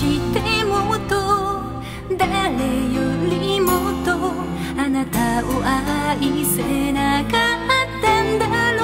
してもっと誰よりもっとあなたを愛せなかったんだろう